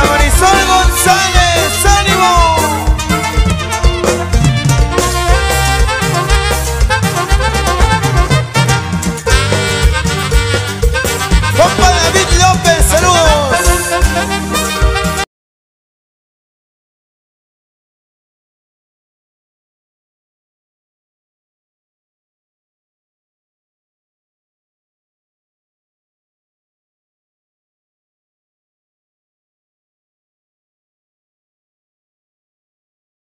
protagonizó algo